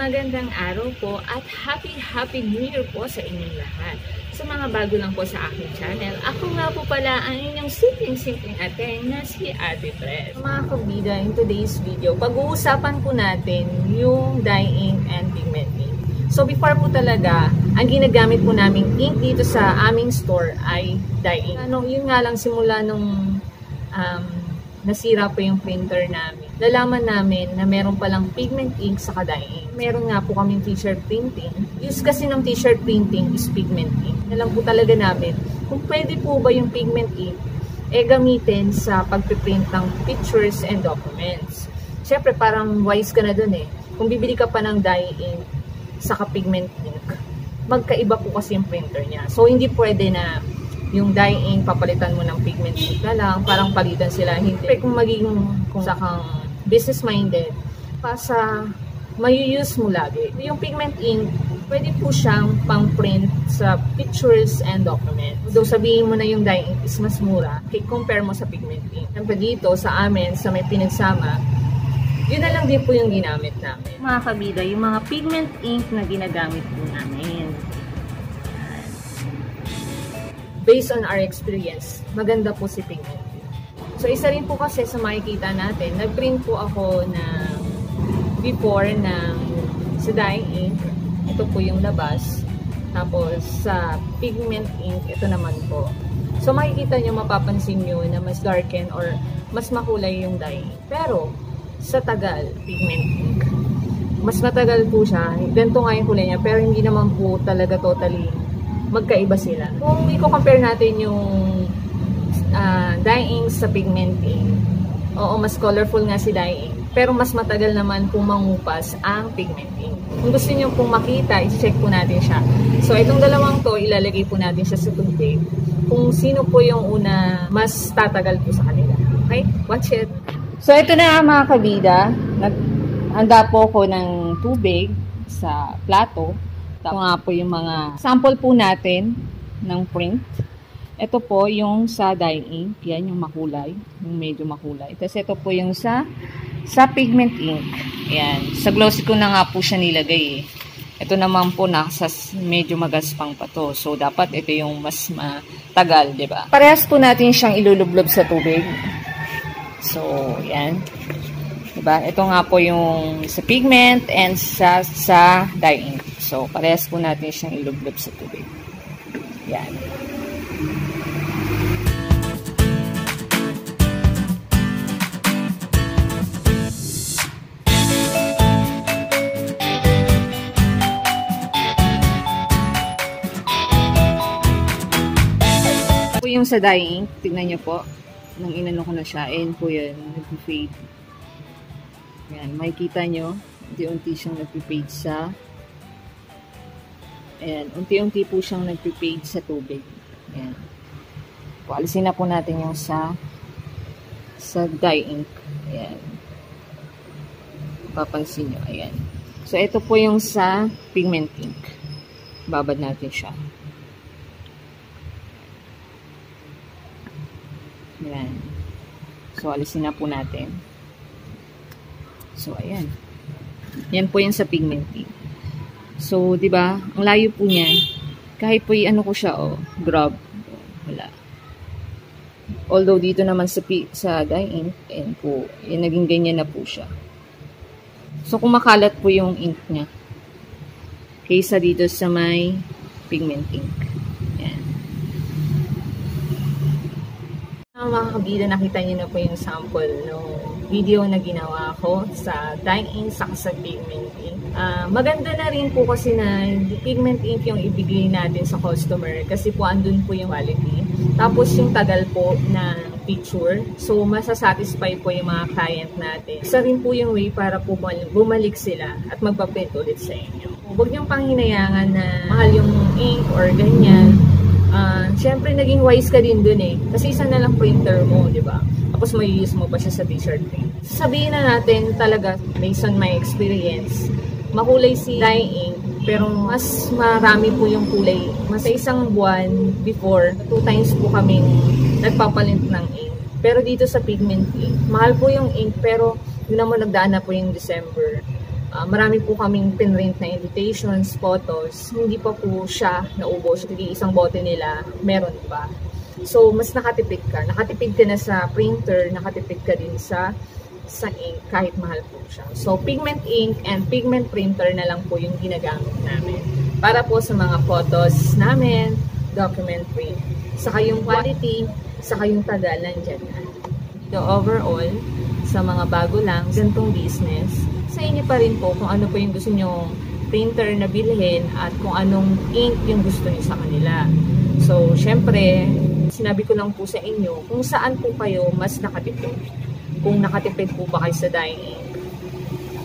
Magandang araw po at happy happy new year po sa inyong lahat. Sa mga bago lang po sa aking channel, ako nga po pala ang inyong simpleng-simpleng ate na si Ate Pres. Mga kabida, in today's video, pag-uusapan po natin yung dye ink and pigmenting. So before po talaga, ang ginagamit po naming ink dito sa aming store ay dye ink. Ano, yun nga lang simula nung um, nasira po yung printer namin. Lalaman namin na meron palang pigment ink sa ink. Meron nga po kaming t-shirt printing. Use kasi ng t-shirt printing is pigment ink. Alam po talaga namin kung pwede po ba yung pigment ink eh gamitin sa pagpiprint ng pictures and documents. Siyempre, parang wise ka na dun eh. Kung bibili ka pa ng dye ink sa pigment ink, magkaiba po kasi yung printer niya. So, hindi pwede na yung dye ink, papalitan mo ng pigment ink na lang, parang palitan sila. Hindi. Kung maging, kung sa kang business-minded, pa sa mayu-use mo lagi. Yung pigment ink, pwede po siyang pang-print sa pictures and documents. Though sabihin mo na yung dye ink is mas mura, compare mo sa pigment ink. Siyempre dito, sa amin, sa may pinagsama, yun na lang din po yung ginamit namin. Mga kabida, yung mga pigment ink na ginagamit po namin based on our experience, maganda po si pigment. So, isa rin po kasi sa makikita natin, nag-print po ako na before ng sa dye ink. Ito po yung labas. Tapos, sa pigment ink, ito naman po. So, makikita nyo, mapapansin nyo na mas darken or mas makulay yung dye. Pero, sa tagal, pigment ink, mas matagal po siya. Ganito nga yung kulay niya, pero hindi naman po talaga totally magkaiba sila. Kung i-compare natin yung uh, dye ink sa pigment ink, oo, mas colorful nga si dye ink, pero mas matagal naman kung mangupas ang pigment ink. Kung gusto niyo pong makita, i-check po natin siya. So, itong dalawang to, ilalagay po natin siya sa tubig. Kung sino po yung una, mas tatagal po sa kanila. Okay? Watch it! So, ito na mga kabida. Naghanda po ko ng tubig sa plato. Ito nga po yung mga sample po natin ng print. Ito po yung sa dye ink. Yan yung makulay. Yung medyo makulay. Tapos ito po yung sa sa pigment ink. Yan. Sa glossy ko na nga po siya nilagay eh. Ito naman po nasa medyo magaspang pa to. So, dapat ito yung mas matagal, di ba? Parehas po natin siyang ilulublob sa tubig. So, yan. Diba? Ito nga po yung sa pigment and sa, sa dye ink. So, parehas po natin siyang ilublob sa tubig. Yan. Yung sa dyeing, tignan nyo po, nang inano ko na siya, and po yan, nag-fade. Yan, makikita nyo, unti-unti siyang nag-fade sa Ayan, unti-unti po siyang nagpipage sa tubig. Ayan. Po, na po natin yung sa sa dye ink. Ayan. Papansin nyo. Ayan. So, ito po yung sa pigment ink. Babad natin siya. Ayan. So, alisin na po natin. So, ayan. Yan po yung sa pigment ink. So, 'di ba? Ang layo po niya. Kahit po ano ko siya, oh, grab. Wala. Although dito naman sa sa dye ink, and po, eh, naging ganyan na po siya. So, kumakalat po yung ink niya. Kaysa dito sa may pigment ink. Yan. Mga kabida, nakita niyo na po yung sample no video na ginawa ko sa dye ink sa sa pigment ink. Uh, maganda na rin po kasi na pigment ink yung ibigay natin sa customer kasi po andun po yung quality. Tapos yung tagal po na picture. So, masasatisfy po yung mga client natin. Isa rin po yung way para po bumalik sila at magpaprint ulit sa inyo. Huwag niyong panghinayangan na mahal yung ink or ganyan. Uh, Siyempre, naging wise ka din dun eh. Kasi isa na lang printer mo, di ba? Tapos may use mo pa siya sa t-shirt print. Sabihin na natin talaga, based on my experience, makulay si dye ink, pero mas marami po yung kulay. Mas sa isang buwan before, two times po kaming nagpapalit ng ink. Pero dito sa pigment ink, mahal po yung ink, pero yun naman nagdaan na po yung December. Uh, marami po kaming pinrint na invitations, photos. Hindi pa po siya naubos. Hindi isang bote nila, meron pa. So, mas nakatipid ka. Nakatipid ka na sa printer, nakatipid ka din sa sa ink kahit mahal po siya. So, pigment ink and pigment printer na lang po yung ginagamit namin. Para po sa mga photos namin, document print. Saka yung quality, saka yung tagal, nandyan na. So, overall, sa mga bago lang, gantong business, sa inyo pa rin po kung ano po yung gusto nyong printer na bilhin at kung anong ink yung gusto niyo sa kanila. So, syempre, sinabi ko lang po sa inyo kung saan po kayo mas nakatipid kung nakatipid po ba kayo sa dyeing ink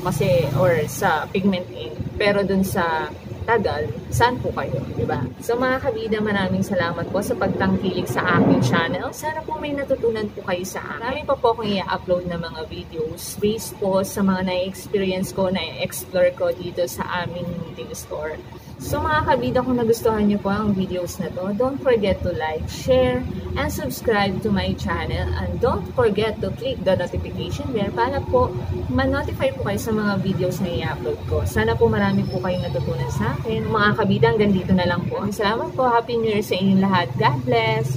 kasi or sa pigment ink pero dun sa tagal, saan po kayo, di ba? So mga kabida, maraming salamat po sa pagtangkilik sa aking channel. Sana po may natutunan po kayo sa akin. Marami pa po akong i-upload na mga videos based po sa mga na-experience ko, na-explore ko dito sa aming meeting store. So mga kabida, kung nagustuhan niyo po ang videos na to, don't forget to like, share, and subscribe to my channel. And don't forget to click the notification bell para po ma-notify po kayo sa mga videos na i-upload ko. Sana po marami po kayong natutunan sa akin. Mga kabida, hanggang dito na lang po. Salamat po. Happy New Year sa inyong lahat. God bless.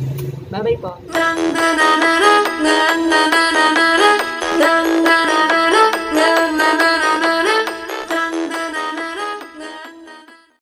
Bye-bye po.